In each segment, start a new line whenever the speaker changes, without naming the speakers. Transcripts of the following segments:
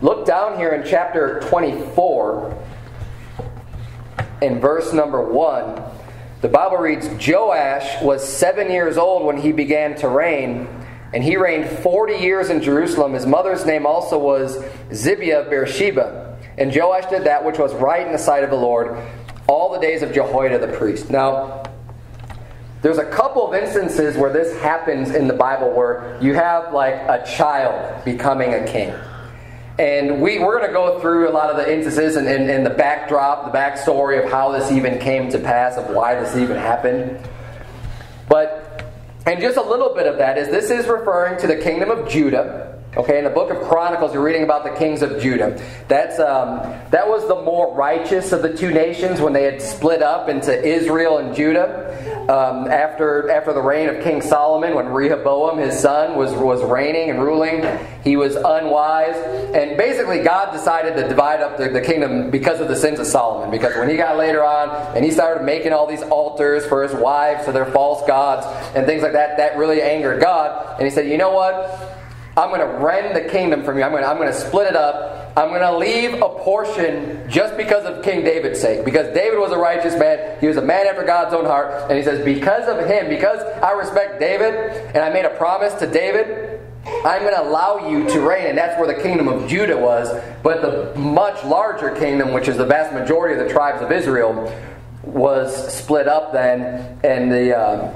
Look down here in chapter 24, in verse number 1. The Bible reads Joash was seven years old when he began to reign, and he reigned 40 years in Jerusalem. His mother's name also was Zibiah of Beersheba. And Joash did that which was right in the sight of the Lord all the days of Jehoiada the priest. Now, there's a couple of instances where this happens in the Bible where you have like a child becoming a king. And we, we're going to go through a lot of the instances and, and, and the backdrop, the backstory of how this even came to pass, of why this even happened. But, and just a little bit of that is this is referring to the kingdom of Judah. Okay, in the book of Chronicles, you're reading about the kings of Judah. That's um, that was the more righteous of the two nations when they had split up into Israel and Judah. Um, after after the reign of King Solomon, when Rehoboam, his son, was was reigning and ruling, he was unwise, and basically God decided to divide up the, the kingdom because of the sins of Solomon. Because when he got later on and he started making all these altars for his wives to their false gods and things like that, that really angered God, and he said, "You know what?" I'm going to rend the kingdom from you. I'm going to, I'm going to split it up. I'm going to leave a portion just because of King David's sake. Because David was a righteous man. He was a man after God's own heart. And he says, because of him, because I respect David, and I made a promise to David, I'm going to allow you to reign. And that's where the kingdom of Judah was. But the much larger kingdom, which is the vast majority of the tribes of Israel, was split up then and the, um,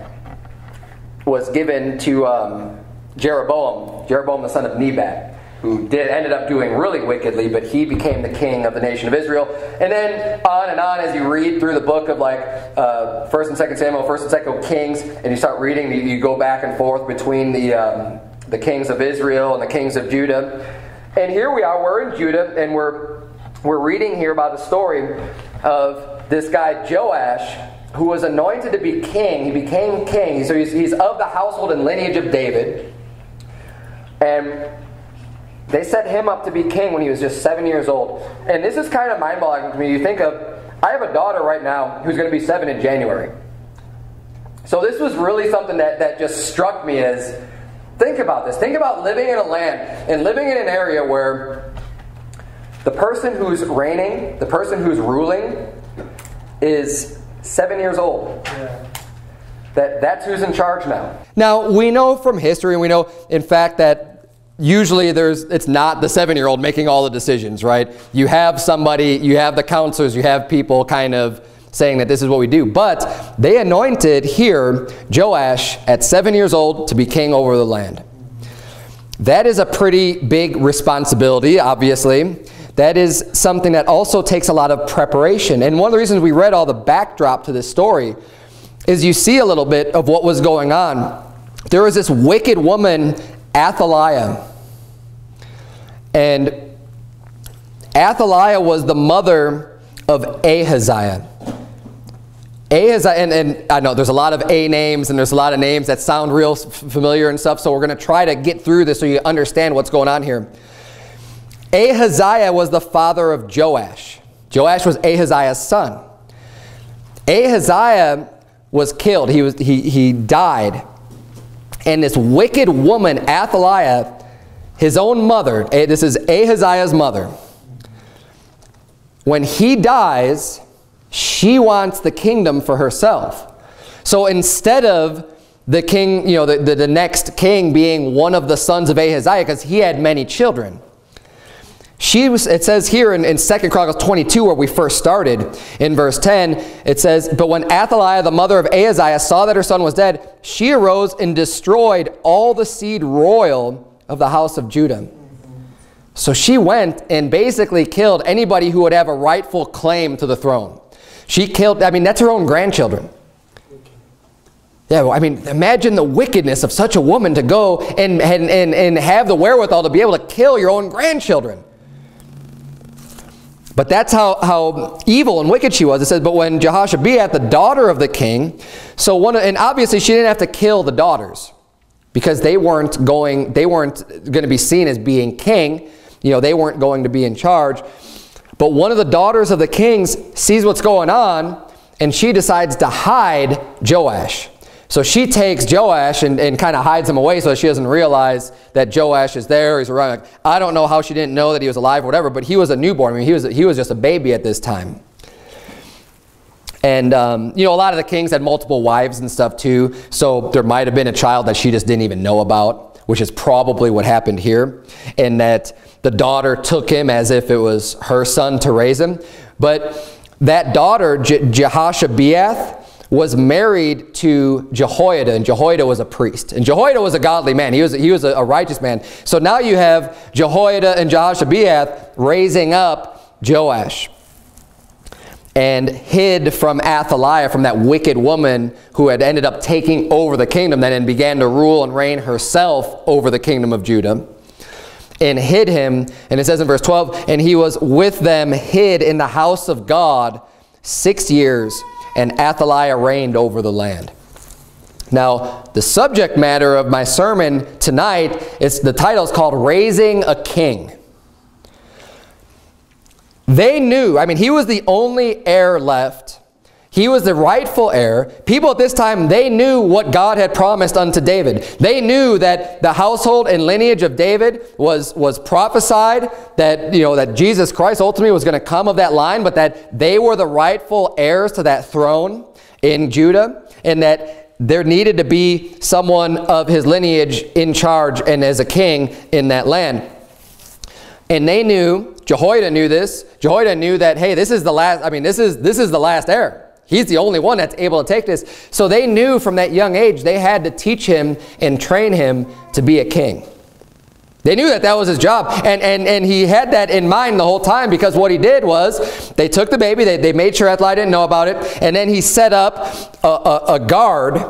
was given to. Um, Jeroboam, Jeroboam the son of Nebat, who did ended up doing really wickedly, but he became the king of the nation of Israel. And then on and on as you read through the book of like uh, First and Second Samuel, First and Second Kings, and you start reading, you, you go back and forth between the um, the kings of Israel and the kings of Judah. And here we are, we're in Judah, and we're we're reading here about the story of this guy Joash who was anointed to be king. He became king. So he's, he's of the household and lineage of David. And they set him up to be king when he was just seven years old. And this is kind of mind boggling to me. You think of, I have a daughter right now who's going to be seven in January. So this was really something that, that just struck me as think about this. Think about living in a land and living in an area where the person who's reigning, the person who's ruling, is seven years old. Yeah. That, that's who's in charge now.
Now, we know from history, and we know, in fact, that usually there's it's not the seven-year-old making all the decisions, right? You have somebody, you have the counselors, you have people kind of saying that this is what we do. But they anointed here Joash at seven years old to be king over the land. That is a pretty big responsibility, obviously. That is something that also takes a lot of preparation. And one of the reasons we read all the backdrop to this story is you see a little bit of what was going on. There was this wicked woman, Athaliah. And Athaliah was the mother of Ahaziah. Ahaziah, and, and I know there's a lot of A names and there's a lot of names that sound real familiar and stuff, so we're going to try to get through this so you understand what's going on here. Ahaziah was the father of Joash. Joash was Ahaziah's son. Ahaziah was killed. He, was, he, he died. And this wicked woman, Athaliah, his own mother, eh, this is Ahaziah's mother, when he dies, she wants the kingdom for herself. So instead of the king, you know, the, the, the next king being one of the sons of Ahaziah, because he had many children, she was, it says here in, in 2 Chronicles 22 where we first started, in verse 10, it says, But when Athaliah, the mother of Ahaziah, saw that her son was dead, she arose and destroyed all the seed royal of the house of Judah. So she went and basically killed anybody who would have a rightful claim to the throne. She killed, I mean, that's her own grandchildren. Yeah, well, I mean, imagine the wickedness of such a woman to go and, and, and, and have the wherewithal to be able to kill your own grandchildren. But that's how, how evil and wicked she was. It says, but when Jehoshabeath, the daughter of the king, so one, and obviously she didn't have to kill the daughters because they weren't going, they weren't going to be seen as being king. You know, they weren't going to be in charge. But one of the daughters of the kings sees what's going on, and she decides to hide Joash.
So she takes Joash and, and kind of hides him away so she doesn't realize that Joash is there. He's around. I don't know how she didn't know that he was alive or whatever, but he was a newborn. I mean, he was, he was just a baby at this time. And, um, you know, a lot of the kings had multiple wives and stuff too, so there might have been a child that she just didn't even know about, which is probably what happened here, and that the daughter took him as if it was her son to raise him. But that daughter, Je Jehoshabeath, was married to Jehoiada, and Jehoiada was a priest. And Jehoiada was a godly man. He was, he was a, righteous man. So now you have Jehoiada and Jehoshabeath raising up Joash and hid from Athaliah, from that wicked woman who had ended up taking over the kingdom then and began to rule and reign herself over the kingdom of Judah and hid him. And it says in verse 12, and he was with them hid in the house of God six years, and Athaliah reigned over the land. Now, the subject matter of my sermon tonight, is the title is called Raising a King. They knew, I mean, he was the only heir left. He was the rightful heir. People at this time, they knew what God had promised unto David. They knew that the household and lineage of David was, was prophesied, that, you know, that Jesus Christ ultimately was going to come of that line, but that they were the rightful heirs to that throne in Judah, and that there needed to be someone of his lineage in charge and as a king in that land. And they knew, Jehoiada knew this. Jehoiada knew that, hey, this is the last, I mean, this is, this is the last heir. He's the only one that's able to take this. So they knew from that young age they had to teach him and train him to be a king. They knew that that was his job. And, and, and he had that in mind the whole time because what he did was they took the baby, they, they made sure Athaliah didn't know about it, and then he set up a, a, a guard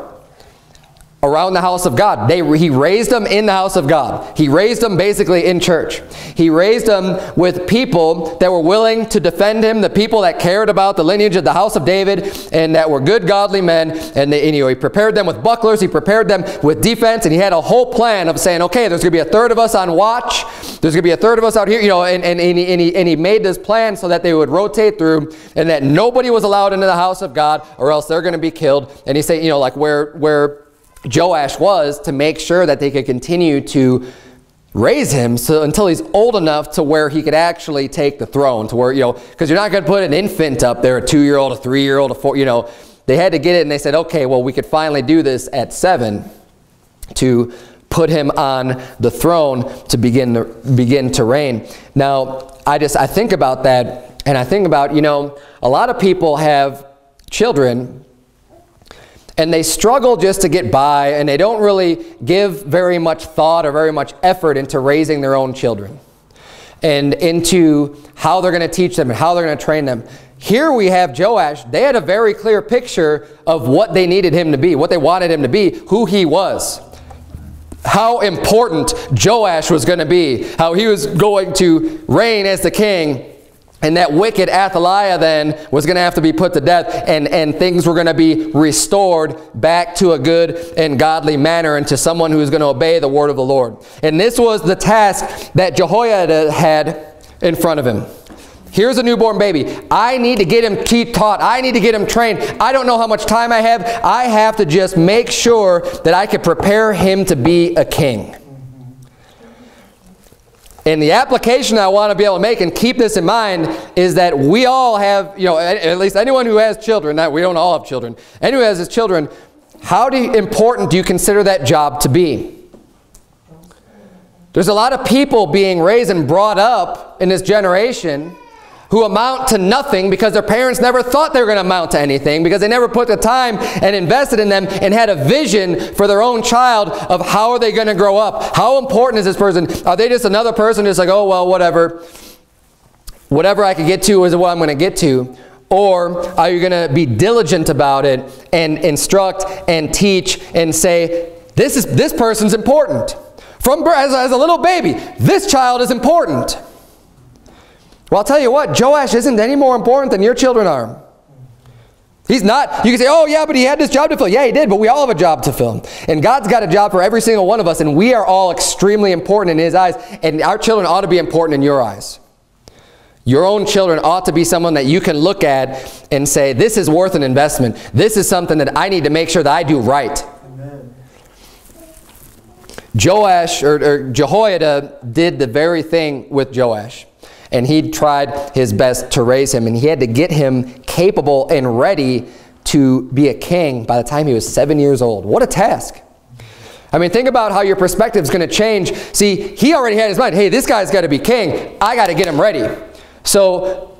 around the house of God. They, he raised them in the house of God. He raised them basically in church. He raised them with people that were willing to defend him, the people that cared about the lineage of the house of David and that were good godly men. And, they, and you know, he prepared them with bucklers. He prepared them with defense. And he had a whole plan of saying, okay, there's going to be a third of us on watch. There's going to be a third of us out here. You know, and, and, and, he, and, he, and he made this plan so that they would rotate through and that nobody was allowed into the house of God or else they're going to be killed. And he said, you know, like where, where Joash was to make sure that they could continue to raise him so until he's old enough to where he could actually take the throne to where you know because you're not going to put an infant up there a two-year-old a three-year-old a four you know. They had to get it and they said okay well we could finally do this at seven to put him on the throne to begin to begin to reign. Now i just i think about that and i think about you know a lot of people have children and they struggle just to get by and they don't really give very much thought or very much effort into raising their own children and into how they're going to teach them and how they're going to train them. Here we have Joash. They had a very clear picture of what they needed him to be, what they wanted him to be, who he was. How important Joash was going to be, how he was going to reign as the king and that wicked Athaliah then was going to have to be put to death and, and things were going to be restored back to a good and godly manner and to someone who is going to obey the word of the Lord. And this was the task that Jehoiada had in front of him. Here's a newborn baby. I need to get him taught. I need to get him trained. I don't know how much time I have. I have to just make sure that I can prepare him to be a king. And the application I want to be able to make and keep this in mind is that we all have, you know, at least anyone who has children, not, we don't all have children, anyone who has his children, how do, important do you consider that job to be? There's a lot of people being raised and brought up in this generation who amount to nothing because their parents never thought they were going to amount to anything because they never put the time and invested in them and had a vision for their own child of how are they going to grow up. How important is this person? Are they just another person just like, oh, well, whatever. Whatever I can get to is what I'm going to get to. Or are you going to be diligent about it and instruct and teach and say, this, is, this person's important. From as, as a little baby, this child is important. Well, I'll tell you what, Joash isn't any more important than your children are. He's not. You can say, oh, yeah, but he had this job to fill. Yeah, he did, but we all have a job to fill. And God's got a job for every single one of us, and we are all extremely important in his eyes, and our children ought to be important in your eyes. Your own children ought to be someone that you can look at and say, this is worth an investment. This is something that I need to make sure that I do right. Amen. Joash, or, or Jehoiada did the very thing with Joash. And he tried his best to raise him. And he had to get him capable and ready to be a king by the time he was seven years old. What a task. I mean, think about how your perspective is going to change. See, he already had his mind, hey, this guy's got to be king. I got to get him ready. So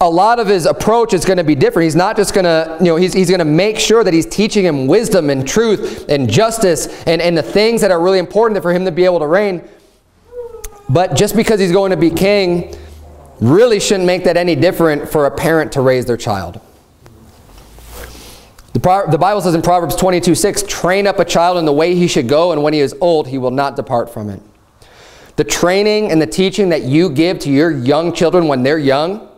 a lot of his approach is going to be different. He's not just going to, you know, he's, he's going to make sure that he's teaching him wisdom and truth and justice and, and the things that are really important for him to be able to reign. But just because he's going to be king really shouldn't make that any different for a parent to raise their child. The, the Bible says in Proverbs 22, 6, train up a child in the way he should go, and when he is old, he will not depart from it. The training and the teaching that you give to your young children when they're young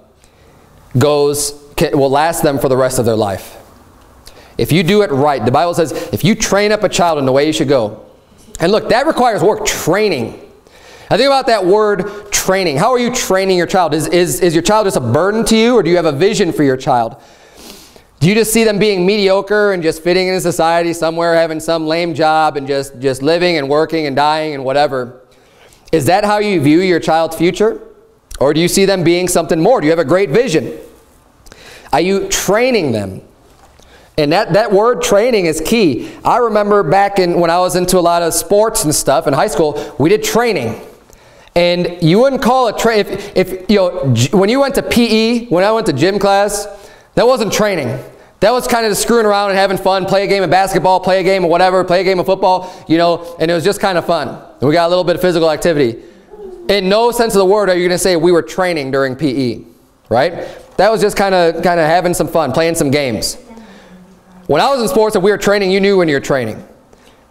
goes will last them for the rest of their life. If you do it right, the Bible says if you train up a child in the way you should go. And look, that requires work, training. I think about that word training. How are you training your child? Is, is, is your child just a burden to you or do you have a vision for your child? Do you just see them being mediocre and just fitting into society somewhere, having some lame job and just, just living and working and dying and whatever? Is that how you view your child's future? Or do you see them being something more? Do you have a great vision? Are you training them? And that, that word training is key. I remember back in when I was into a lot of sports and stuff in high school, we did training. And you wouldn't call it train if, if you know when you went to PE, when I went to gym class, that wasn't training. That was kind of just screwing around and having fun, play a game of basketball, play a game of whatever, play a game of football, you know, and it was just kind of fun. We got a little bit of physical activity. In no sense of the word are you going to say we were training during PE, right? That was just kind of kind of having some fun, playing some games. When I was in sports and we were training, you knew when you were training.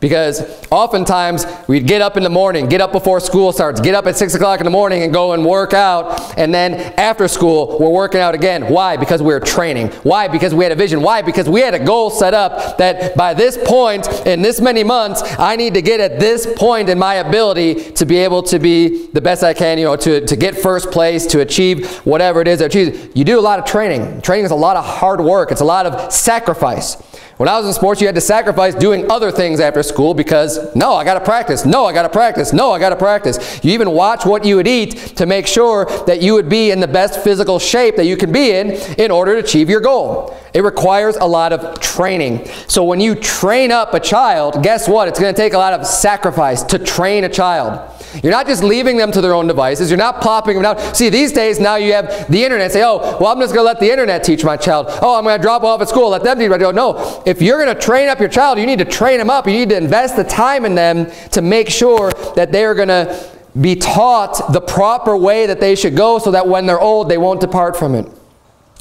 Because oftentimes we'd get up in the morning, get up before school starts, get up at 6 o'clock in the morning and go and work out. And then after school, we're working out again. Why? Because we were training. Why? Because we had a vision. Why? Because we had a goal set up that by this point, in this many months, I need to get at this point in my ability to be able to be the best I can, you know, to, to get first place, to achieve whatever it is. Achieve. You do a lot of training. Training is a lot of hard work. It's a lot of sacrifice. When I was in sports, you had to sacrifice doing other things after school because, no, I got to practice. No, I got to practice. No, I got to practice. You even watch what you would eat to make sure that you would be in the best physical shape that you can be in in order to achieve your goal. It requires a lot of training. So when you train up a child, guess what? It's going to take a lot of sacrifice to train a child. You're not just leaving them to their own devices. You're not popping them down. See, these days now you have the internet. Say, oh, well, I'm just going to let the internet teach my child. Oh, I'm going to drop off at school. Let them teach my child. No, if you're going to train up your child, you need to train them up. You need to invest the time in them to make sure that they're going to be taught the proper way that they should go so that when they're old, they won't depart from it.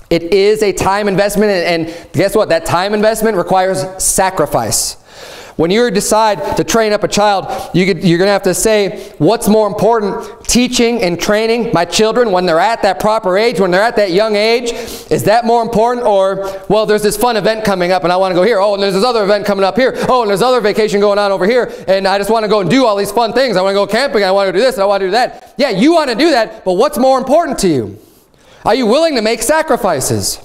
It is a time investment, and, guess what? That time investment requires sacrifice. When you decide to train up a child, you are going to have to say, what's more important, teaching and training my children when they're at that proper age, when they're at that young age? Is that more important? Or, well, there's this fun event coming up and I want to go here. Oh, and there's this other event coming up here. Oh, and there's other vacation going on over here. And I just want to go and do all these fun things. I want to go camping. I want to do this. I want to do that. Yeah, you want to do that, but what's more important to you? Are you willing to make sacrifices?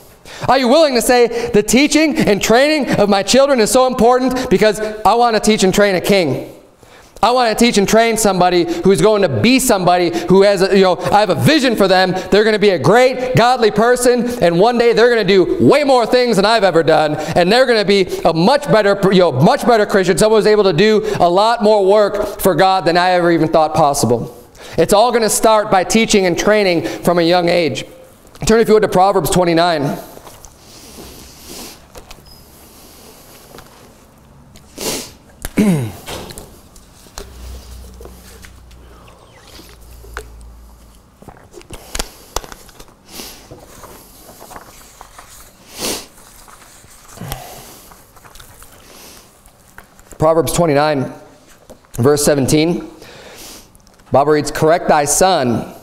Are you willing to say the teaching and training of my children is so important because I want to teach and train a king? I want to teach and train somebody who's going to be somebody who has, a, you know, I have a vision for them. They're going to be a great, godly person, and one day they're going to do way more things than I've ever done, and they're going to be a much better, you know, much better Christian. Someone who's able to do a lot more work for God than I ever even thought possible. It's all going to start by teaching and training from a young age. Turn if you would to Proverbs 29. Proverbs 29, verse 17. Bible reads, Correct thy son,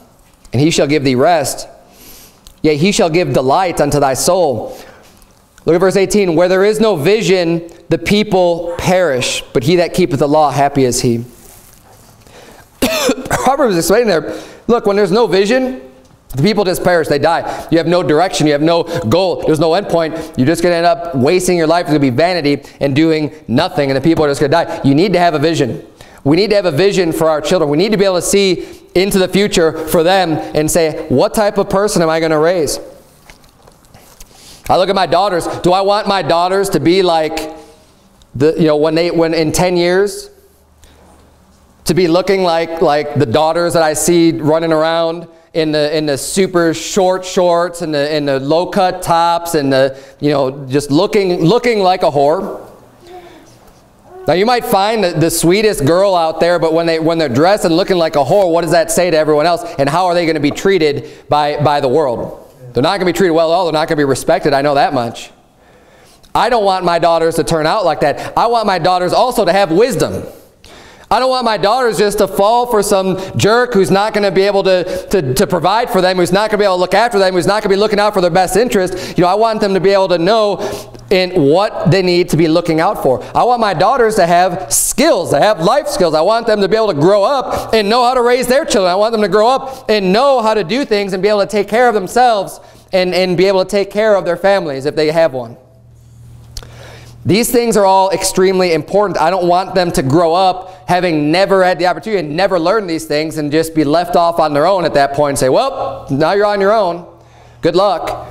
and he shall give thee rest. Yea, he shall give delight unto thy soul. Look at verse 18. Where there is no vision, the people perish, but he that keepeth the law, happy is he. Proverbs is explaining there, look, when there's no vision, The people just perish, they die. You have no direction, you have no goal, there's no end point. You're just going to end up wasting your life. It's going to be vanity and doing nothing, and the people are just going to die. You need to have a vision. We need to have a vision for our children. We need to be able to see into the future for them and say, what type of person am I going to raise? I look at my daughters. Do I want my daughters to be like the you know when they when in 10 years to be looking like like the daughters that I see running around in the in the super short shorts and the in the low cut tops and the you know just looking looking like a whore. Now you might find the, the sweetest girl out there, but when they when they're dressed and looking like a whore, what does that say to everyone else? And how are they going to be treated by by the world? They're not going to be treated well at all. They're not going to be respected. I know that much. I don't want my daughters to turn out like that. I want my daughters also to have wisdom. I don't want my daughters just to fall for some jerk who's not going to be able to, to, to provide for them, who's not going to be able to look after them, who's not going to be looking out for their best interest. You know, I want them to be able to know in what they need to be looking out for. I want my daughters to have skills, to have life skills. I want them to be able to grow up and know how to raise their children. I want them to grow up and know how to do things and be able to take care of themselves and, and be able to take care of their families if they have one. These things are all extremely important. I don't want them to grow up having never had the opportunity and never learned these things and just be left off on their own at that point and say, well, now you're on your own. Good luck.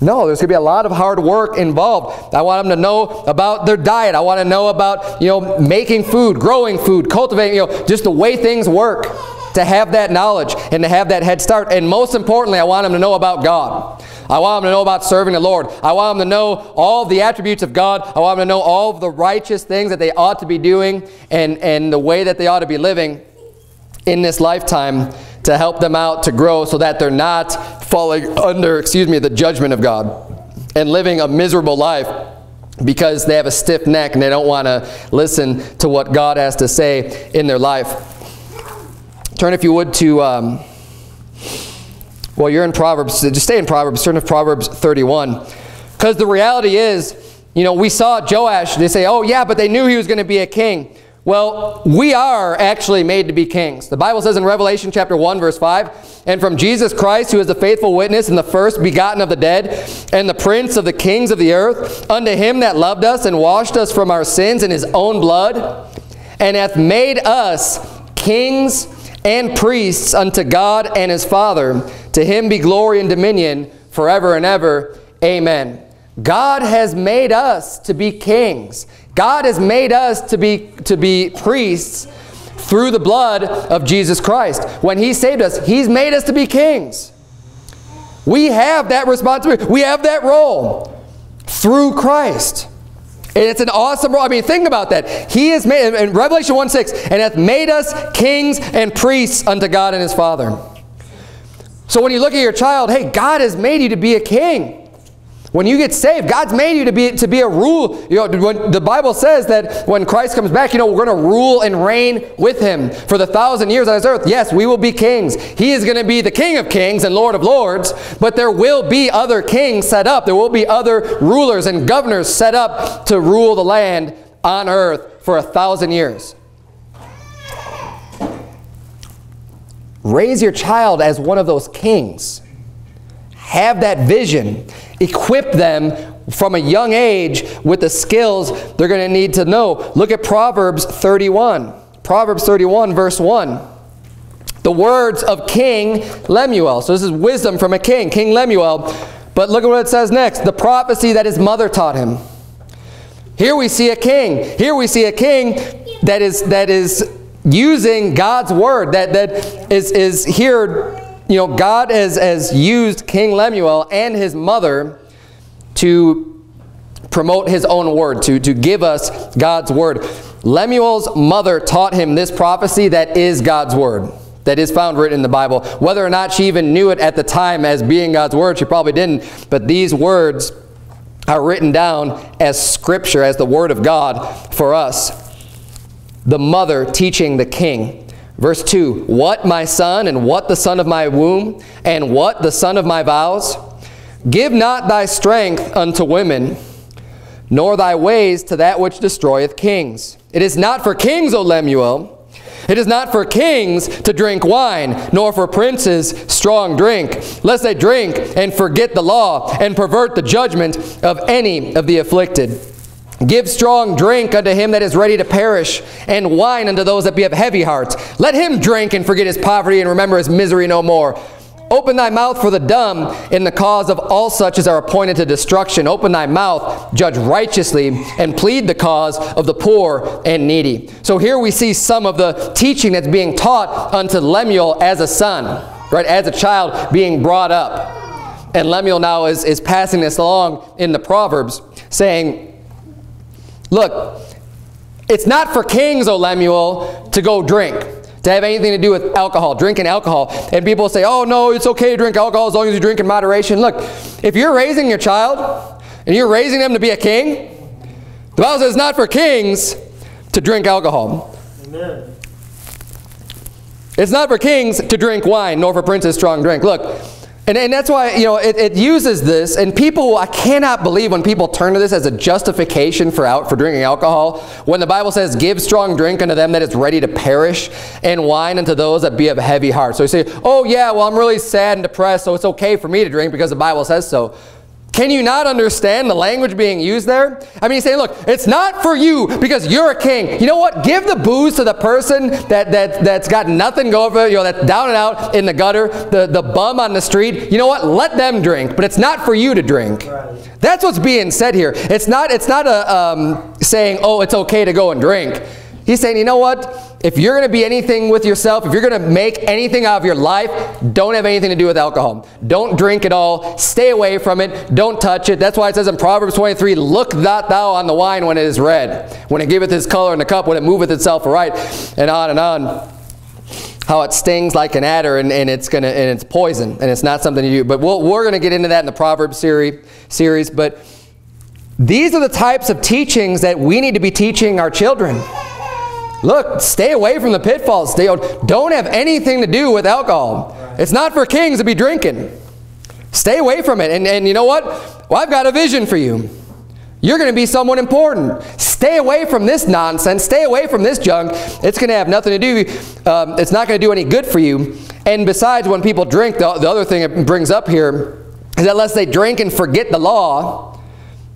No, there's going to be a lot of hard work involved. I want them to know about their diet. I want to know about, you know, making food, growing food, cultivating, you know, just the way things work. To have that knowledge and to have that head start. And most importantly, I want them to know about God. I want them to know about serving the Lord. I want them to know all the attributes of God. I want them to know all of the righteous things that they ought to be doing and, and the way that they ought to be living in this lifetime to help them out to grow so that they're not falling under, excuse me, the judgment of God and living a miserable life because they have a stiff neck and they don't want to listen to what God has to say in their life. Turn, if you would, to, um, well, you're in Proverbs. Just stay in Proverbs. Turn to Proverbs 31. Because the reality is, you know, we saw Joash. They say, oh, yeah, but they knew he was going to be a king. Well, we are actually made to be kings. The Bible says in Revelation chapter 1, verse 5, And from Jesus Christ, who is the faithful witness and the first begotten of the dead, and the prince of the kings of the earth, unto him that loved us and washed us from our sins in his own blood, and hath made us kings and priests unto God and his Father. To him be glory and dominion forever and ever. Amen. God has made us to be kings. God has made us to be, to be priests through the blood of Jesus Christ. When he saved us, he's made us to be kings. We have that responsibility. We have that role through Christ. It's an awesome role. I mean, think about that. He has made, in Revelation 1 6, and hath made us kings and priests unto God and his Father. So when you look at your child, hey, God has made you to be a king. When you get saved, God's made you to be, to be a rule. You know, when the Bible says that when Christ comes back, you know, we're going to rule and reign with him for the thousand years on this earth. Yes, we will be kings. He is going to be the King of kings and Lord of lords, but there will be other kings set up. There will be other rulers and governors set up to rule the land on earth for a thousand years. Raise your child as one of those kings. Have that vision equip them from a young age with the skills they're going to need to know. Look at Proverbs 31. Proverbs 31 verse 1. The words of King Lemuel. So this is wisdom from a king, King Lemuel. But look at what it says next. The prophecy that his mother taught him. Here we see a king. Here we see a king that is that is using God's word that that is is here you know, God has, has used King Lemuel and his mother to promote his own word, to, to give us God's word. Lemuel's mother taught him this prophecy that is God's word, that is found written in the Bible. Whether or not she even knew it at the time as being God's word, she probably didn't. But these words are written down as scripture, as the word of God for us. The mother teaching the king Verse 2, What my son, and what the son of my womb, and what the son of my vows? Give not thy strength unto women, nor thy ways to that which destroyeth kings. It is not for kings, O Lemuel, It is not for kings to drink wine, nor for princes strong drink, lest they drink and forget the law and pervert the judgment of any of the afflicted. Give strong drink unto him that is ready to perish, and wine unto those that be of heavy hearts. Let him drink and forget his poverty and remember his misery no more. Open thy mouth for the dumb in the cause of all such as are appointed to destruction. Open thy mouth, judge righteously, and plead the cause of the poor and needy. So here we see some of the teaching that's being taught unto Lemuel as a son, right, as a child being brought up. And Lemuel now is, is passing this along in the Proverbs, saying, Look, it's not for kings, O Lemuel, to go drink, to have anything to do with alcohol, drinking alcohol. And people say, oh, no, it's okay to drink alcohol as long as you drink in moderation. Look, if you're raising your child and you're raising them to be a king, the Bible says it's not for kings to drink alcohol. Amen. It's not for kings to drink wine, nor for princes strong drink. Look, and, and that's why, you know, it, it, uses this, and people, I cannot believe when people turn to this as a justification for out for drinking alcohol, when the Bible says, give strong drink unto them that is ready to perish, and wine unto those that be of heavy heart. So you say, oh yeah, well I'm really sad and depressed, so it's okay for me to drink because the Bible says so. Can you not understand the language being used there? I mean, he's saying, look, it's not for you because you're a king. You know what? Give the booze to the person that, that, that's got nothing going for it, you know, that's down and out in the gutter, the, the bum on the street. You know what? Let them drink, but it's not for you to drink. Right. That's what's being said here. It's not, it's not a, um, saying, oh, it's okay to go and drink. He's saying, you know what? If you're going to be anything with yourself, if you're going to make anything out of your life, don't have anything to do with alcohol. Don't drink at all. Stay away from it. Don't touch it. That's why it says in Proverbs 23, Look not thou on the wine when it is red, when it giveth its color in the cup, when it moveth itself aright, and on and on how it stings like an adder and, and it's gonna and it's poison and it's not something you do. But we we are going to get into that in the Proverbs series. Series, but these are the types of teachings that we need to be teaching our children. Look, stay away from the pitfalls. Stay, don't have anything to do with alcohol. It's not for kings to be drinking. Stay away from it. And, and you know what? Well, I've got a vision for you. You're going to be someone important. Stay away from this nonsense. Stay away from this junk. It's going to have nothing to do. Um, it's not going to do any good for you. And besides, when people drink, the, the other thing it brings up here is that unless they drink and forget the law,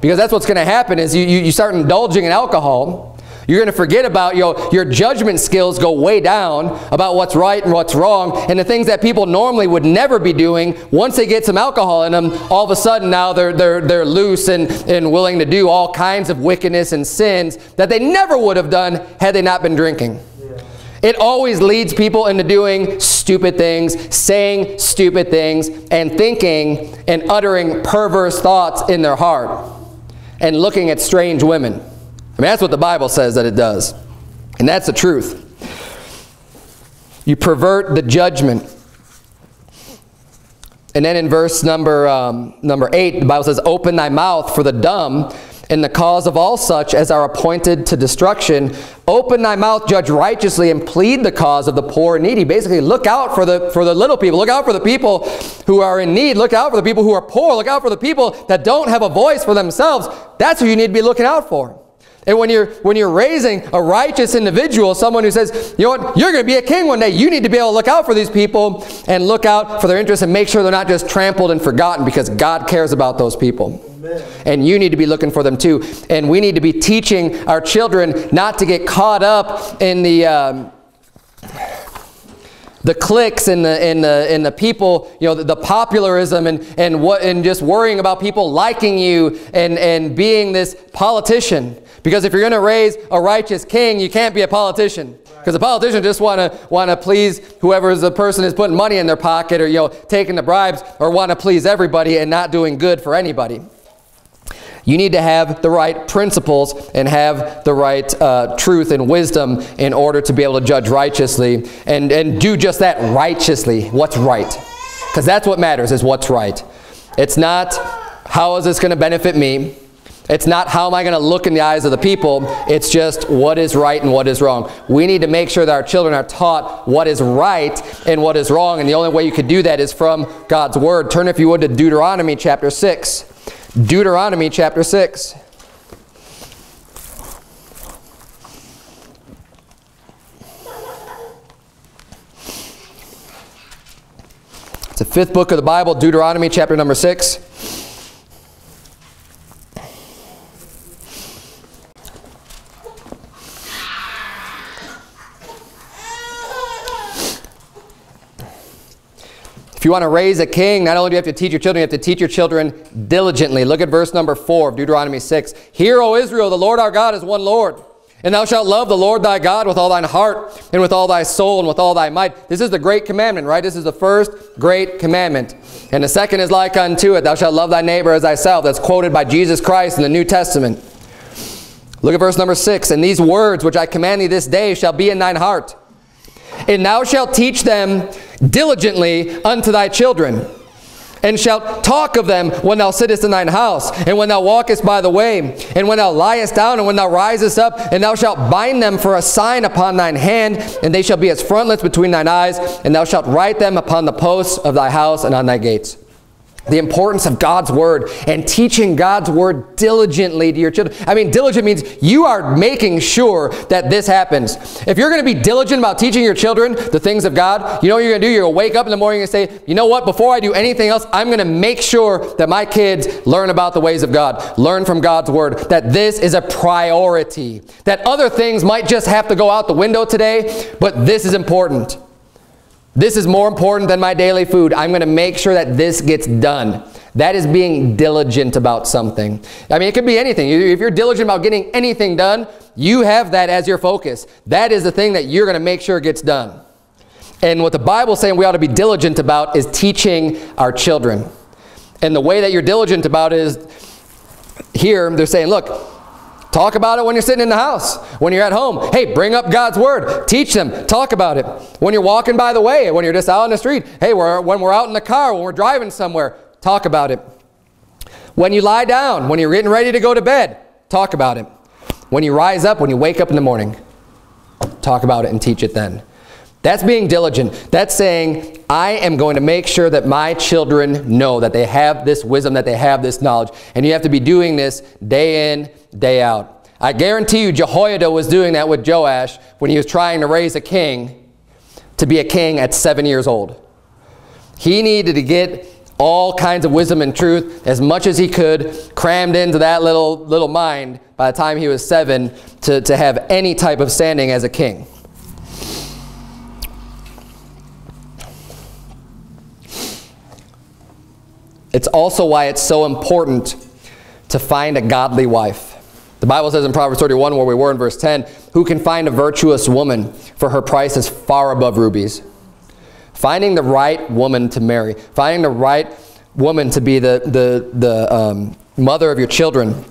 because that's what's going to happen is you, you, you start indulging in alcohol, you're going to forget about your, your judgment skills go way down about what's right and what's wrong. And the things that people normally would never be doing, once they get some alcohol in them, all of a sudden now they're, they're, they're loose and, and willing to do all kinds of wickedness and sins that they never would have done had they not been drinking. It always leads people into doing stupid things, saying stupid things, and thinking and uttering perverse thoughts in their heart, and looking at strange women. I mean, that's what the Bible says that it does. And that's the truth. You pervert the judgment. And then in verse number, um, number 8, the Bible says, Open thy mouth for the dumb in the cause of all such as are appointed to destruction. Open thy mouth, judge righteously, and plead the cause of the poor and needy. Basically, look out for the, for the little people. Look out for the people who are in need. Look out for the people who are poor. Look out for the people that don't have a voice for themselves. That's who you need to be looking out for. And when you're, when you're raising a righteous individual, someone who says, you know what, you're going to be a king one day, you need to be able to look out for these people and look out for their interests and make sure they're not just trampled and forgotten because God cares about those people. Amen. And you need to be looking for them too. And we need to be teaching our children not to get caught up in the... Um, the clicks and the and the and the people, you know, the, the, popularism and and what and just worrying about people liking you and and being this politician. Because if you're going to raise a righteous king, you can't be a politician. Because a politician just want to want to please whoever is the person is putting money in their pocket or you know taking the bribes or want to please everybody and not doing good for anybody. You need to have the right principles and have the right uh, truth and wisdom in order to be able to judge righteously and, and do just that righteously, what's right. Because that's what matters is what's right. It's not how is this going to benefit me. It's not how am I going to look in the eyes of the people. It's just what is right and what is wrong. We need to make sure that our children are taught what is right and what is wrong. And the only way you could do that is from God's word. Turn, if you would, to Deuteronomy chapter 6. Deuteronomy chapter 6. It's the fifth book of the Bible, Deuteronomy chapter number 6. If you want to raise a king, not only do you have to teach your children, you have to teach your children diligently. Look at verse number 4 of Deuteronomy 6. Hear, O Israel, the Lord our God is one Lord. And thou shalt love the Lord thy God with all thine heart, and with all thy soul, and with all thy might. This is the great commandment, right? This is the first great commandment. And the second is like unto it. Thou shalt love thy neighbor as thyself. That's quoted by Jesus Christ in the New Testament. Look at verse number 6. And these words which I command thee this day shall be in thine heart. And thou shalt teach them diligently unto thy children, and shalt talk of them when thou sittest in thine house, and when thou walkest by the way, and when thou liest down, and when thou risest up, and thou shalt bind them for a sign upon thine hand, and they shall be as frontlets between thine eyes, and thou shalt write them upon the posts of thy house and on thy gates the importance of God's Word and teaching God's Word diligently to your children. I mean, diligent means you are making sure that this happens. If you're going to be diligent about teaching your children the things of God, you know what you're going to do? You're going to wake up in the morning and say, you know what, before I do anything else, I'm going to make sure that my kids learn about the ways of God, learn from God's Word, that this is a priority, that other things might just have to go out the window today, but this is important. This is more important than my daily food. I'm going to make sure that this gets done. That is being diligent about something. I mean, it could be anything. If you're diligent about getting anything done, you have that as your focus. That is the thing that you're going to make sure gets done. And what the Bible's saying we ought to be diligent about is teaching our children. And the way that you're diligent about is here, they're saying, look, Talk about it when you're sitting in the house, when you're at home. Hey, bring up God's word. Teach them. Talk about it. When you're walking by the way, when you're just out in the street. Hey, we're, when we're out in the car, when we're driving somewhere, talk about it. When you lie down, when you're getting ready to go to bed, talk about it. When you rise up, when you wake up in the morning, talk about it and teach it then. That's being diligent. That's saying, I am going to make sure that my children know that they have this wisdom, that they have this knowledge. And you have to be doing this day in, day out. I guarantee you Jehoiada was doing that with Joash when he was trying to raise a king to be a king at seven years old. He needed to get all kinds of wisdom and truth as much as he could crammed into that little, little mind by the time he was seven to, to have any type of standing as a king. It's also why it's so important to find a godly wife. The Bible says in Proverbs 31, where we were in verse 10, who can find a virtuous woman, for her price is far above rubies. Finding the right woman to marry, finding the right woman to be the, the, the um, mother of your children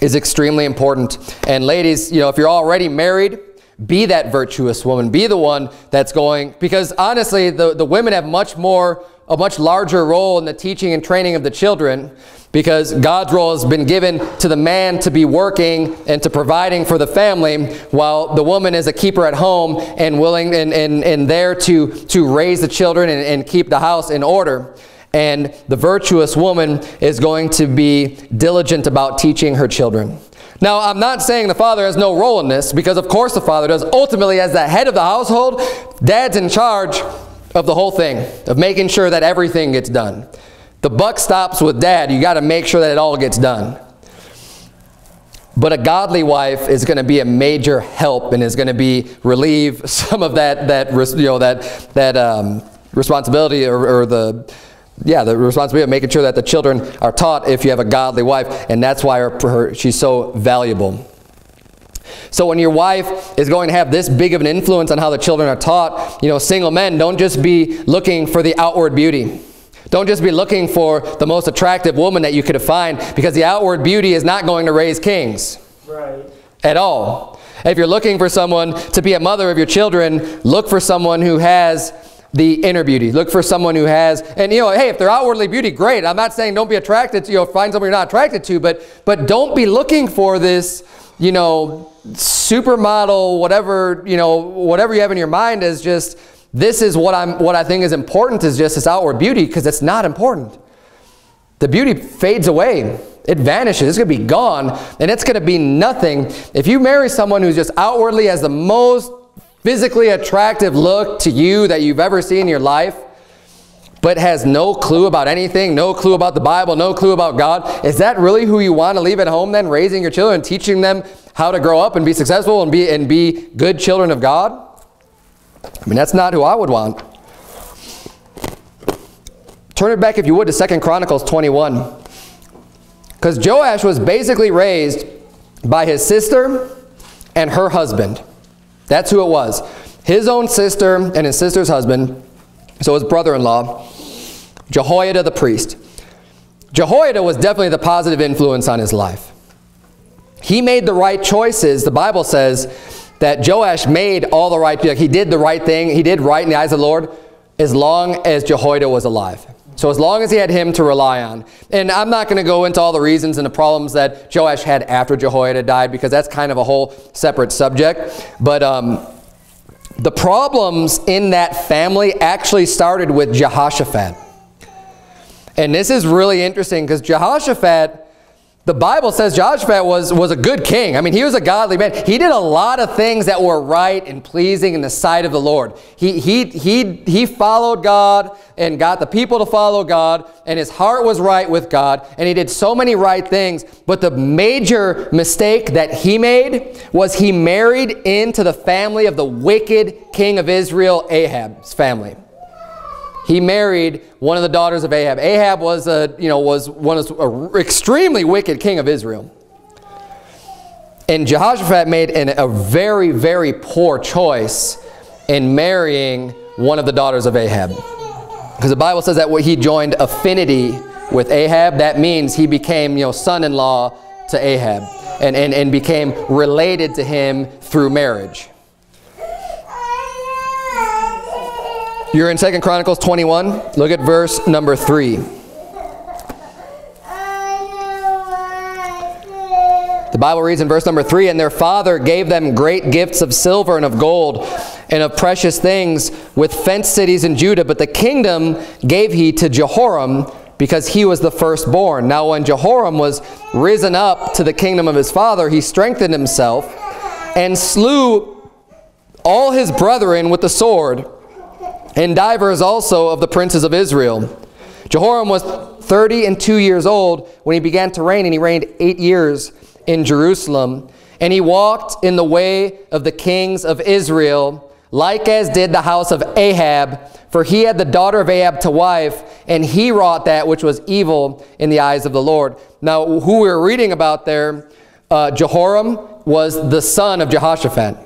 is extremely important. And ladies, you know, if you're already married, be that virtuous woman. Be the one that's going, because honestly, the, the women have much more, a much larger role in the teaching and training of the children because God's role has been given to the man to be working and to providing for the family while the woman is a keeper at home and willing and, and, and there to, to raise the children and, and keep the house in order. And the virtuous woman is going to be diligent about teaching her children. Now, I'm not saying the father has no role in this, because of course the father does. Ultimately, as the head of the household, dad's in charge of the whole thing, of making sure that everything gets done. The buck stops with dad. You got to make sure that it all gets done. But a godly wife is going to be a major help and is going to be relieve some of that that you know that that um, responsibility or, or the yeah the responsibility of making sure that the children are taught if you have a godly wife, and that's why her, her, she's so valuable. So when your wife is going to have this big of an influence on how the children are taught, you know, single men don't just be looking for the outward beauty. Don't just be looking for the most attractive woman that you could find because the outward beauty is not going to raise kings. Right. At all. If you're looking for someone to be a mother of your children, look for someone who has the inner beauty. Look for someone who has, and you know, hey, if they're outwardly beauty, great. I'm not saying don't be attracted to, you know, find someone you're not attracted to, but, but don't be looking for this, you know, supermodel, whatever, you know, whatever you have in your mind is just this is what, I'm, what I think is important is just this outward beauty because it's not important. The beauty fades away. It vanishes. It's going to be gone and it's going to be nothing. If you marry someone who's just outwardly has the most physically attractive look to you that you've ever seen in your life, but has no clue about anything, no clue about the Bible, no clue about God, is that really who you want to leave at home then, raising your children, teaching them how to grow up and be successful and be, and be good children of God? I mean, that's not who I would want. Turn it back, if you would, to Second Chronicles 21. Because Joash was basically raised by his sister and her husband. That's who it was. His own sister and his sister's husband, so his brother-in-law, Jehoiada the priest. Jehoiada was definitely the positive influence on his life. He made the right choices. The Bible says that Joash made all the right, he did the right thing. He did right in the eyes of the Lord as long as Jehoiada was alive. So as long as he had him to rely on. And I'm not going to go into all the reasons and the problems that Joash had after Jehoiada died because that's kind of a whole separate subject. But um, the problems in that family actually started with Jehoshaphat. And this is really interesting because Jehoshaphat the Bible says Jehoshaphat was, was a good king. I mean, he was a godly man. He did a lot of things that were right and pleasing in the sight of the Lord. He, he, he, he followed God and got the people to follow God, and his heart was right with God, and he did so many right things. But the major mistake that he made was he married into the family of the wicked king of Israel, Ahab's family he married one of the daughters of Ahab. Ahab was a, you know, was one of extremely wicked king of Israel. And Jehoshaphat made an, a very, very poor choice in marrying one of the daughters of Ahab. Because the Bible says that when he joined affinity with Ahab. That means he became, you know, son-in-law to Ahab and, and, and became related to him through marriage. You're in Second Chronicles 21. Look at verse number 3. The Bible reads in verse number 3, And their father gave them great gifts of silver and of gold and of precious things with fenced cities in Judah. But the kingdom gave he to Jehoram because he was the firstborn. Now when Jehoram was risen up to the kingdom of his father, he strengthened himself and slew all his brethren with the sword and divers also of the princes of Israel. Jehoram was 30 and 2 years old when he began to reign, and he reigned eight years in Jerusalem. And he walked in the way of the kings of Israel, like as did the house of Ahab, for he had the daughter of Ahab to wife, and he wrought that which was evil in the eyes of the Lord. Now, who we're reading about there, uh, Jehoram was the son of Jehoshaphat.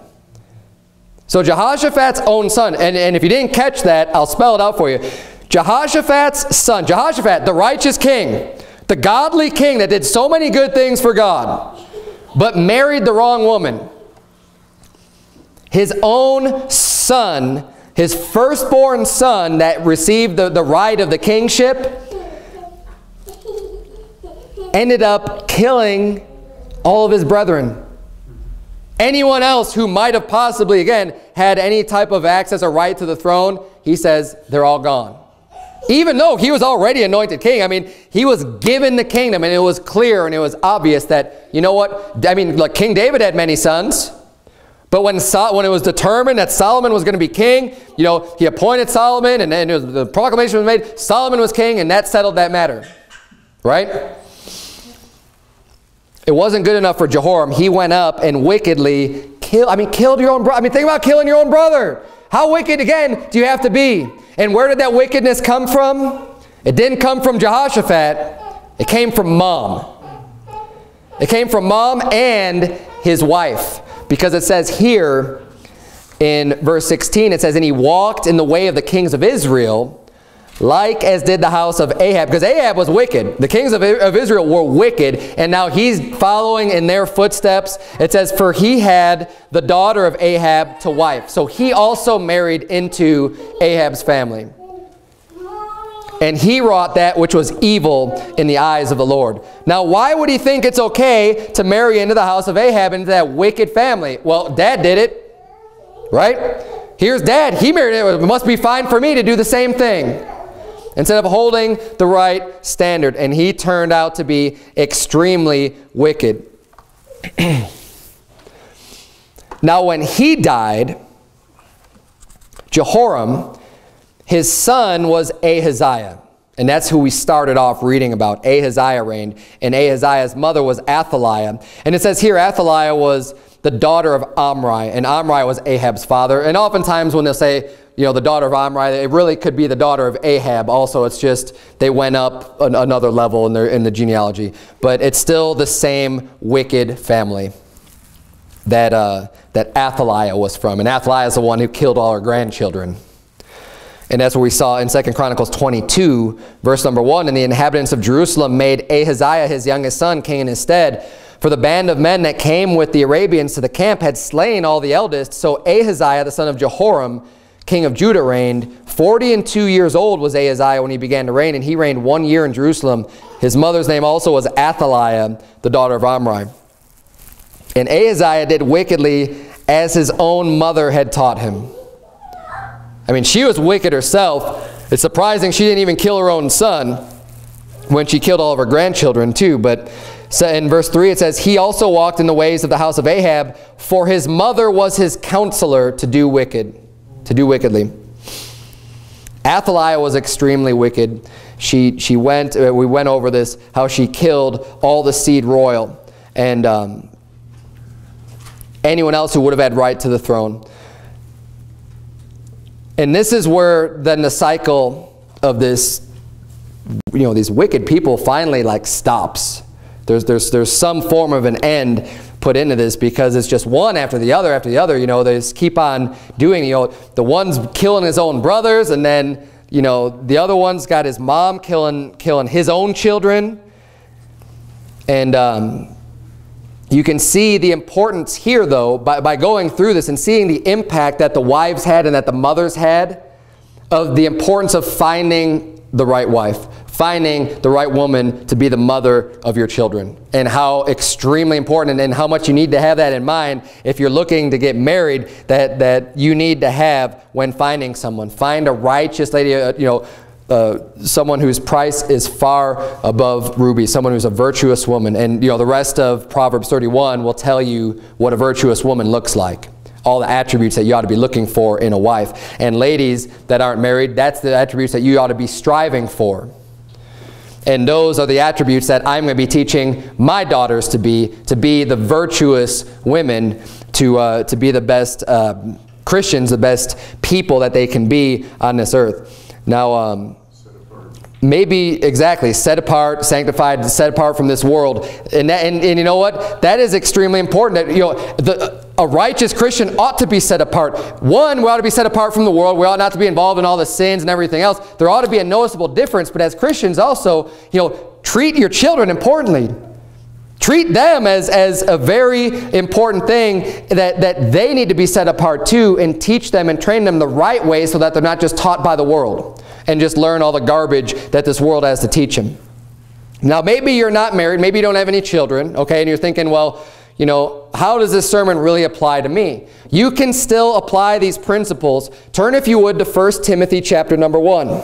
So Jehoshaphat's own son, and, and if you didn't catch that, I'll spell it out for you. Jehoshaphat's son, Jehoshaphat, the righteous king, the godly king that did so many good things for God, but married the wrong woman. His own son, his firstborn son that received the, the right of the kingship, ended up killing all of his brethren. Anyone else who might have possibly, again, had any type of access or right to the throne, he says they're all gone. Even though he was already anointed king, I mean, he was given the kingdom and it was clear and it was obvious that, you know what, I mean, like King David had many sons, but when, Sol when it was determined that Solomon was going to be king, you know, he appointed Solomon and then was, the proclamation was made, Solomon was king and that settled that matter, right? It wasn't good enough for Jehoram. He went up and wickedly killed, I mean, killed your own brother. I mean, think about killing your own brother. How wicked, again, do you have to be? And where did that wickedness come from? It didn't come from Jehoshaphat. It came from mom. It came from mom and his wife. Because it says here in verse 16, it says, And he walked in the way of the kings of Israel, like as did the house of Ahab, because Ahab was wicked. The kings of, of Israel were wicked, and now he's following in their footsteps. It says, for he had the daughter of Ahab to wife. So he also married into Ahab's family. And he wrought that which was evil in the eyes of the Lord. Now, why would he think it's okay to marry into the house of Ahab, into that wicked family? Well, dad did it, right? Here's dad. He married it. It must be fine for me to do the same thing instead of holding the right standard. And he turned out to be extremely wicked. now when he died, Jehoram, His son was Ahaziah. And that's who we started off reading about. Ahaziah reigned. And Ahaziah's mother was Athaliah. And it says here Athaliah was the daughter of Omri. And Omri was Ahab's father. And oftentimes when they'll say, you know, the daughter of Omri, it really could be the daughter of Ahab. Also, it's just they went up an, another level in, their, in the genealogy. But it's still the same wicked family that, uh, that Athaliah was from. And Athaliah is the one who killed all her grandchildren. And that's what we saw in 2 Chronicles 22, verse number 1. And the inhabitants of Jerusalem made Ahaziah his youngest son king in his stead. For the band of men that came with the Arabians to the camp had slain all the eldest. So Ahaziah, the son of Jehoram, king of Judah, reigned. Forty and two years old was Ahaziah when he began to reign, and he reigned one year in Jerusalem. His mother's name also was Athaliah, the daughter of Omri. And Ahaziah did wickedly as his own mother had taught him. I mean, she was wicked herself. It's surprising she didn't even kill her own son when she killed all of her grandchildren too. But in verse 3 it says, He also walked in the ways of the house of Ahab, for his mother was his counselor to do wicked, to do wickedly. Athaliah was extremely wicked. She, she went, uh, we went over this, how she killed all the seed royal and um, anyone else who would have had right to the throne. And this is where then the cycle of this, you know, these wicked people finally like stops. There's, there's, there's some form of an end put into this because it's just one after the other after the other. You know, they just keep on doing, you know, the one's killing his own brothers and then, you know, the other one's got his mom killing, killing his own children. And um, you can see the importance here, though, by, by going through this and seeing the impact that the wives had and that the mothers had of the importance of finding the right wife, finding the right woman to be the mother of your children, and how extremely important and how much you need to have that in mind if you're looking to get married, that, that you need to have when finding someone. Find a righteous lady, uh, you know, uh, someone whose price is far above ruby, someone who's a virtuous woman. And you know the rest of Proverbs 31 will tell you what a virtuous woman looks like. All the attributes that you ought to be looking for in a wife. And ladies that aren't married, that's the attributes that you ought to be striving for. And those are the attributes that I'm going to be teaching my daughters to be, to be the virtuous women, to, uh, to be the best uh, Christians, the best people that they can be on this earth. Now, um, maybe exactly set apart sanctified set apart from this world and, that, and, and you know what that is extremely important that you know the, a righteous christian ought to be set apart. One we ought to be set apart from the world. We ought not to be involved in all the sins and everything else. There ought to be a noticeable difference but as christians also you know treat your children importantly. Treat them as, as a very important thing that, that they need to be set apart too and teach them and train them the right way so that they're not just taught by the world and just learn all the garbage that this world has to teach them. Now, maybe you're not married, maybe you don't have any children, okay, and you're thinking, well, you know, how does this sermon really apply to me? You can still apply these principles. Turn, if you would, to 1 Timothy chapter number 1.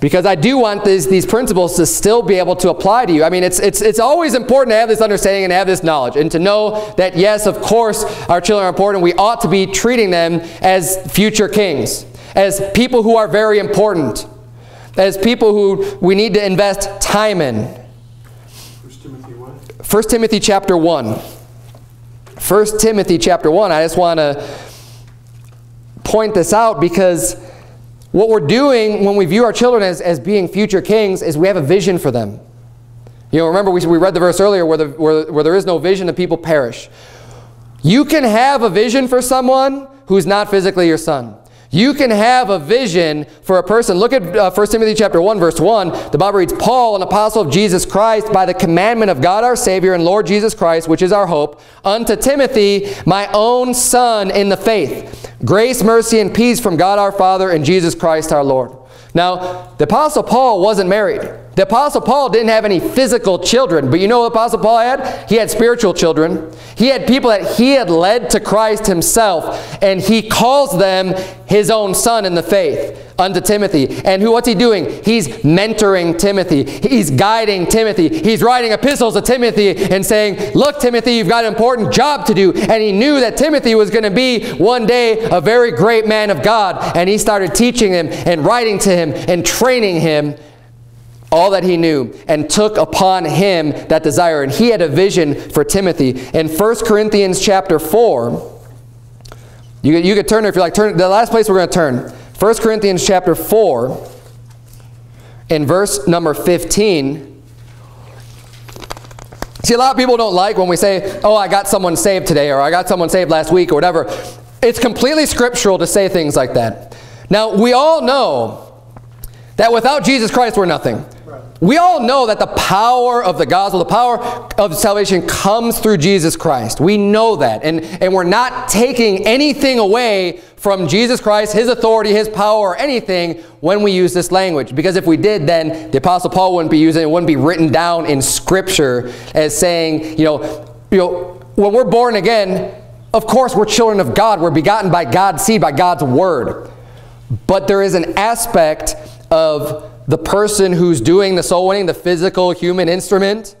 Because I do want these, these principles to still be able to apply to you. I mean, it's, it's, it's always important to have this understanding and have this knowledge and to know that, yes, of course, our children are important. We ought to be treating them as future kings, as people who are very important, as people who we need to invest time in. 1 Timothy 1? 1 Timothy chapter 1. 1 Timothy chapter 1. I just want to point this out because what we're doing when we view our children as, as being future kings is we have a vision for them. You know, remember we, we read the verse earlier where, the, where, where there is no vision, the people perish. You can have a vision for someone who's not physically your son. You can have a vision for a person. Look at uh, 1 Timothy chapter 1, verse 1. The Bible reads, Paul, an apostle of Jesus Christ, by the commandment of God our Savior and Lord Jesus Christ, which is our hope, unto Timothy, my own son in the faith. Grace, mercy, and peace from God our Father and Jesus Christ our Lord. Now, the apostle Paul wasn't married. The Apostle Paul didn't have any physical children, but you know what Apostle Paul had? He had spiritual children. He had people that he had led to Christ himself, and he calls them his own son in the faith unto Timothy. And who, what's he doing? He's mentoring Timothy. He's guiding Timothy. He's writing epistles to Timothy and saying, look, Timothy, you've got an important job to do. And he knew that Timothy was going to be one day a very great man of God. And he started teaching him and writing to him and training him all that he knew and took upon him that desire. And he had a vision for Timothy. In 1 Corinthians chapter 4, you, you could turn if you like. Turn The last place we're going to turn, 1 Corinthians chapter 4, in verse number 15. See, a lot of people don't like when we say, oh, I got someone saved today, or I got someone saved last week, or whatever. It's completely scriptural to say things like that. Now, we all know that without Jesus Christ, we're nothing. We all know that the power of the gospel, the power of salvation comes through Jesus Christ. We know that. And, and we're not taking anything away from Jesus Christ, His authority, His power, or anything when we use this language. Because if we did, then the Apostle Paul wouldn't be using it. It wouldn't be written down in Scripture as saying, you know, you know, when we're born again, of course we're children of God. We're begotten by God's seed, by God's word. But there is an aspect of the person who's doing the soul winning, the physical human instrument,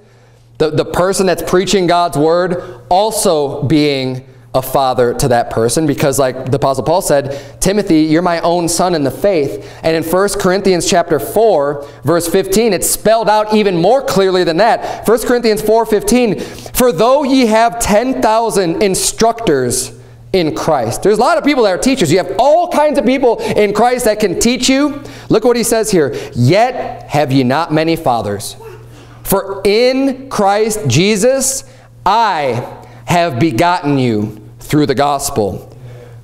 the, the person that's preaching God's word, also being a father to that person because like the apostle paul said timothy you're my own son in the faith. And in 1 corinthians chapter 4 verse 15 it's spelled out even more clearly than that. 1 corinthians 4 15 for though ye have 10,000 instructors in Christ. There's a lot of people that are teachers. You have all kinds of people in Christ that can teach you. Look what he says here. Yet have ye not many fathers. For in Christ Jesus I have begotten you through the gospel.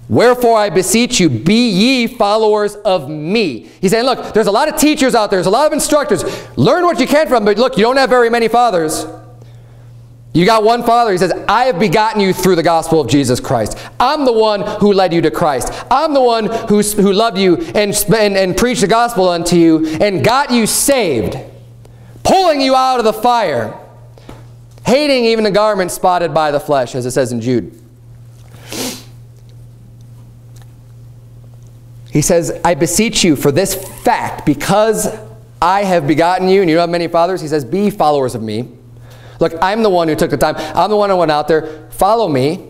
Wherefore I beseech you, be ye followers of me. He's saying, look, there's a lot of teachers out there. There's a lot of instructors. Learn what you can from them, but look, you don't have very many fathers. You got one father. He says, I have begotten you through the gospel of Jesus Christ. I'm the one who led you to Christ. I'm the one who, who loved you and, and, and preached the gospel unto you and got you saved, pulling you out of the fire, hating even the garment spotted by the flesh, as it says in Jude. He says, I beseech you for this fact, because I have begotten you, and you don't have many fathers, he says, be followers of me. Look, I'm the one who took the time. I'm the one who went out there. Follow me.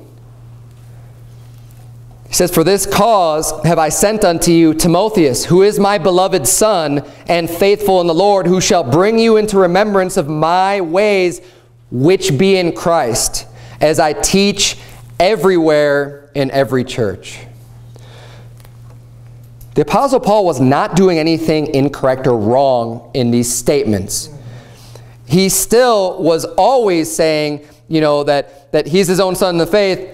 He says, For this cause have I sent unto you Timotheus, who is my beloved son and faithful in the Lord, who shall bring you into remembrance of my ways which be in Christ, as I teach everywhere in every church. The Apostle Paul was not doing anything incorrect or wrong in these statements he still was always saying, you know, that, that he's his own son in the faith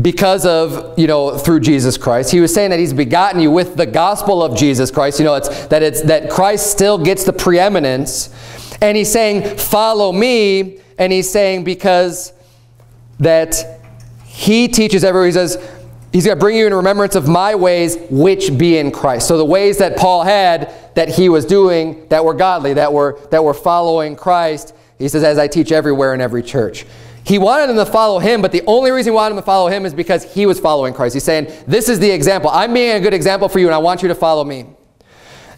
because of, you know, through Jesus Christ. He was saying that he's begotten you with the gospel of Jesus Christ. You know, it's, that, it's, that Christ still gets the preeminence. And he's saying, follow me. And he's saying because that he teaches everyone. He says, He's going to bring you in remembrance of my ways which be in Christ. So the ways that Paul had that he was doing that were godly, that were, that were following Christ, he says, as I teach everywhere in every church. He wanted them to follow him, but the only reason he wanted them to follow him is because he was following Christ. He's saying, this is the example. I'm being a good example for you, and I want you to follow me.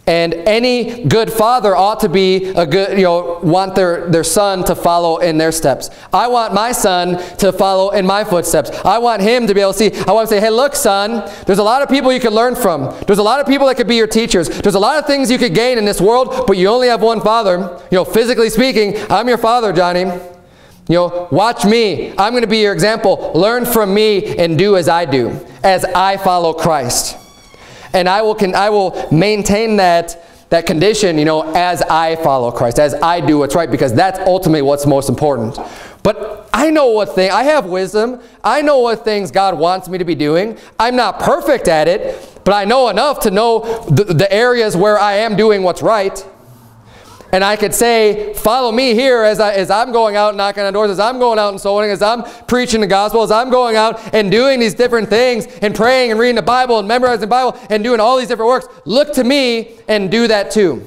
And any good father ought to be a good, you know, want their, their son to follow in their steps. I want my son to follow in my footsteps. I want him to be able to see. I want to say, hey, look, son, there's a lot of people you can learn from. There's a lot of people that could be your teachers. There's a lot of things you could gain in this world, but you only have one father. You know, physically speaking, I'm your father, Johnny. You know, watch me. I'm going to be your example. Learn from me and do as I do, as I follow Christ. And I will, can, I will maintain that, that condition, you know, as I follow Christ, as I do what's right, because that's ultimately what's most important. But I know what thing, I have wisdom. I know what things God wants me to be doing. I'm not perfect at it, but I know enough to know the, the areas where I am doing what's right. And I could say, follow me here as, I, as I'm going out knocking on doors, as I'm going out and soul as I'm preaching the gospel, as I'm going out and doing these different things and praying and reading the Bible and memorizing the Bible and doing all these different works. Look to me and do that too.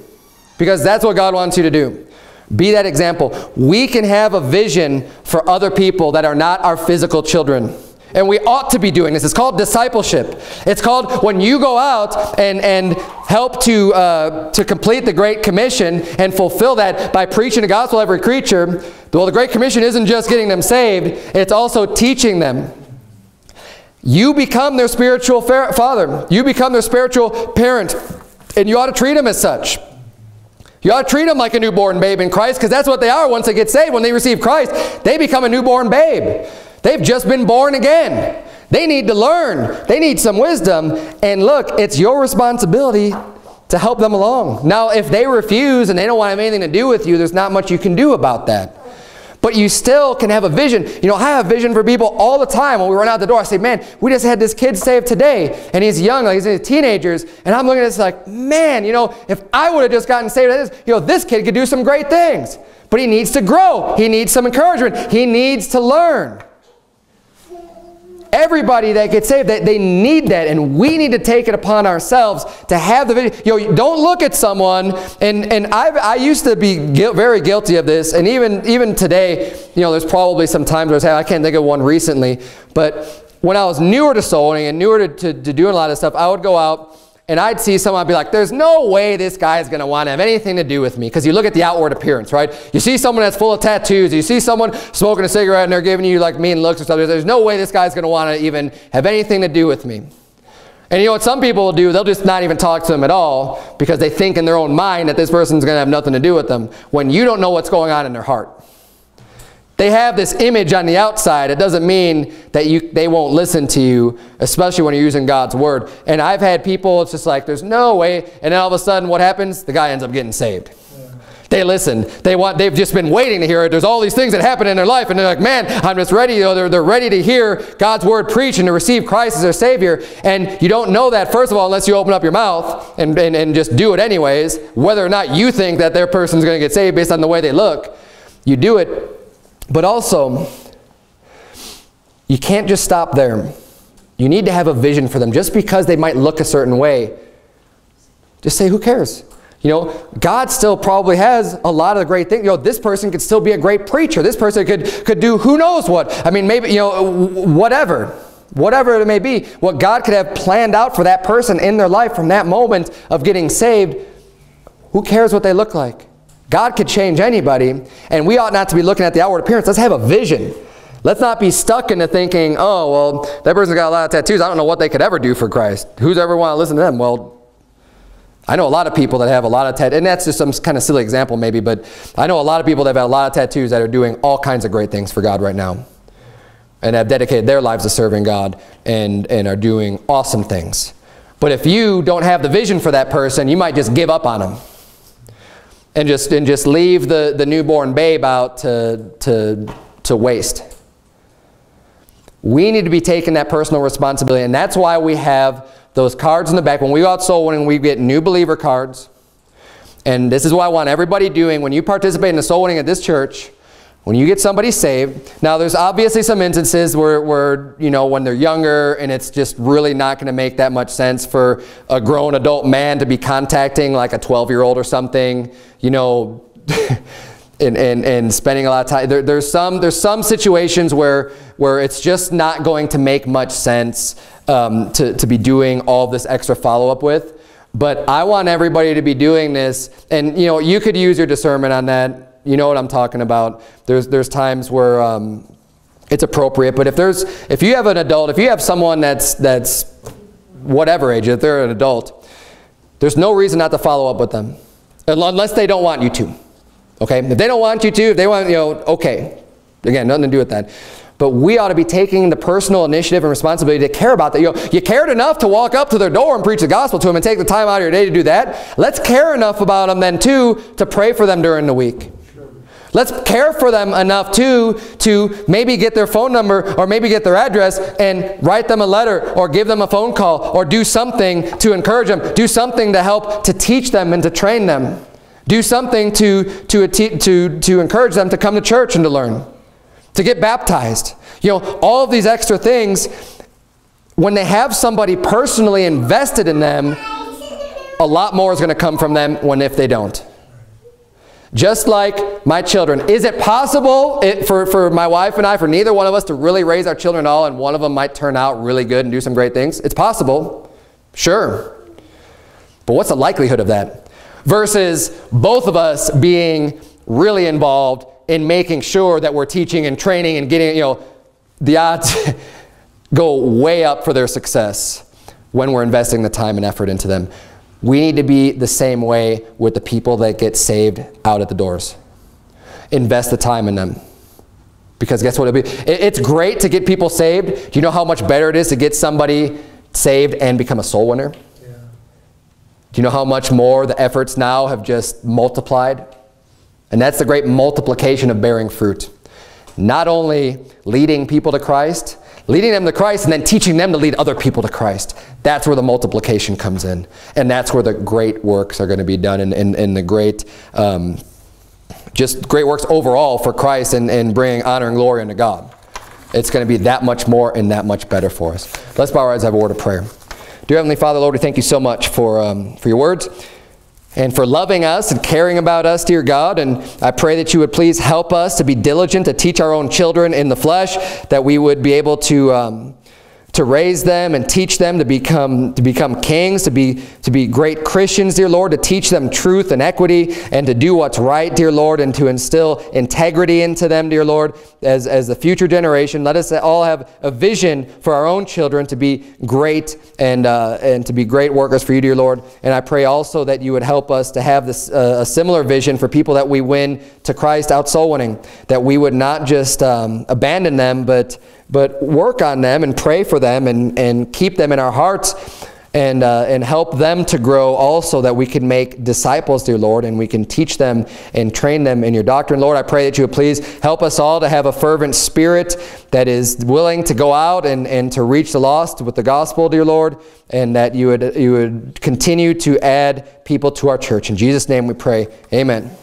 because that's what God wants you to do. Be that example. We can have a vision for other people that are not our physical children. And we ought to be doing this. It's called discipleship. It's called when you go out and, and help to, uh, to complete the Great Commission and fulfill that by preaching the gospel to every creature. Well, the Great Commission isn't just getting them saved, it's also teaching them. You become their spiritual father. You become their spiritual parent. And you ought to treat them as such. You ought to treat them like a newborn babe in Christ because that's what they are once they get saved. When they receive Christ, they become a newborn babe. They've just been born again. They need to learn. They need some wisdom. And look, it's your responsibility to help them along. Now, if they refuse and they don't want to have anything to do with you, there's not much you can do about that. But you still can have a vision. You know, I have a vision for people all the time. When we run out the door, I say, man, we just had this kid saved today. And he's young, like he's in his teenagers. And I'm looking at this like, man, you know, if I would have just gotten saved, you know, this kid could do some great things. But he needs to grow. He needs some encouragement. He needs to learn. Everybody that gets saved, they, they need that, and we need to take it upon ourselves to have the video. You know, don't look at someone, and, and i I used to be very guilty of this, and even, even today, you know, there's probably some times where I, say, I can't think of one recently, but when I was newer to soul winning and newer to, to, to doing a lot of stuff, I would go out and I'd see someone, I'd be like, there's no way this guy is going to want to have anything to do with me. Because you look at the outward appearance, right? You see someone that's full of tattoos. You see someone smoking a cigarette and they're giving you like mean looks or something. There's no way this guy's going to want to even have anything to do with me. And you know what some people will do? They'll just not even talk to them at all because they think in their own mind that this person's going to have nothing to do with them when you don't know what's going on in their heart. They have this image on the outside. It doesn't mean that you, they won't listen to you, especially when you're using God's word. And I've had people, it's just like, there's no way. And then all of a sudden, what happens? The guy ends up getting saved. They listen. They want, they've just been waiting to hear it. There's all these things that happen in their life, and they're like, man, I'm just ready. They're, they're ready to hear God's word preached and to receive Christ as their Savior. And you don't know that, first of all, unless you open up your mouth and, and, and just do it anyways, whether or not you think that their person's going to get saved based on the way they look. You do it but also, you can't just stop there. You need to have a vision for them. Just because they might look a certain way, just say, who cares? You know, God still probably has a lot of great things. You know, this person could still be a great preacher. This person could, could do who knows what. I mean, maybe, you know, whatever. Whatever it may be. What God could have planned out for that person in their life from that moment of getting saved, who cares what they look like? God could change anybody, and we ought not to be looking at the outward appearance. Let's have a vision. Let's not be stuck into thinking, oh, well, that person's got a lot of tattoos. I don't know what they could ever do for Christ. Who's ever want to listen to them? Well, I know a lot of people that have a lot of tattoos, and that's just some kind of silly example maybe, but I know a lot of people that have a lot of tattoos that are doing all kinds of great things for God right now and have dedicated their lives to serving God and, and are doing awesome things. But if you don't have the vision for that person, you might just give up on them and just, and just leave the, the newborn babe out to, to, to waste. We need to be taking that personal responsibility, and that's why we have those cards in the back. When we go out soul winning, we get new believer cards. And this is what I want everybody doing. When you participate in the soul winning at this church, when you get somebody saved, now there's obviously some instances where, where, you know, when they're younger and it's just really not going to make that much sense for a grown adult man to be contacting like a 12-year-old or something, you know, and, and, and spending a lot of time. There, there's, some, there's some situations where, where it's just not going to make much sense um, to, to be doing all this extra follow-up with. But I want everybody to be doing this, and you know, you could use your discernment on that you know what I'm talking about. There's, there's times where um, it's appropriate, but if there's, if you have an adult, if you have someone that's, that's whatever age, if they're an adult, there's no reason not to follow up with them, unless they don't want you to. Okay, if they don't want you to, if they want, you know, okay. Again, nothing to do with that. But we ought to be taking the personal initiative and responsibility to care about that. You, know, you cared enough to walk up to their door and preach the gospel to them and take the time out of your day to do that. Let's care enough about them then too to pray for them during the week. Let's care for them enough too to maybe get their phone number or maybe get their address and write them a letter or give them a phone call or do something to encourage them. Do something to help to teach them and to train them. Do something to, to, to, to encourage them to come to church and to learn. To get baptized. You know, all of these extra things, when they have somebody personally invested in them, a lot more is going to come from them when if they don't. Just like my children. Is it possible it, for, for my wife and I, for neither one of us to really raise our children at all and one of them might turn out really good and do some great things? It's possible. Sure. But what's the likelihood of that? Versus both of us being really involved in making sure that we're teaching and training and getting, you know, the odds go way up for their success when we're investing the time and effort into them. We need to be the same way with the people that get saved out at the doors. Invest the time in them. Because guess what? It'll be, it's great to get people saved. Do you know how much better it is to get somebody saved and become a soul winner? Yeah. Do you know how much more the efforts now have just multiplied? And that's the great multiplication of bearing fruit. Not only leading people to Christ, leading them to Christ and then teaching them to lead other people to Christ. That's where the multiplication comes in. And that's where the great works are going to be done and, and, and the great, um, just great works overall for Christ and, and bringing honor and glory unto God. It's going to be that much more and that much better for us. Let's bow our eyes and have a word of prayer. Dear Heavenly Father, Lord, we thank you so much for, um, for your words and for loving us and caring about us, dear God. And I pray that you would please help us to be diligent to teach our own children in the flesh, that we would be able to um, to raise them and teach them to become to become kings, to be to be great Christians, dear Lord, to teach them truth and equity and to do what's right, dear Lord, and to instill integrity into them, dear Lord, as, as the future generation. Let us all have a vision for our own children to be great and uh, and to be great workers for you, dear Lord. And I pray also that you would help us to have this uh, a similar vision for people that we win to Christ out soul winning, that we would not just um, abandon them, but but work on them and pray for them and, and keep them in our hearts and, uh, and help them to grow also that we can make disciples, dear Lord, and we can teach them and train them in your doctrine. Lord, I pray that you would please help us all to have a fervent spirit that is willing to go out and, and to reach the lost with the gospel, dear Lord, and that you would, you would continue to add people to our church. In Jesus' name we pray. Amen.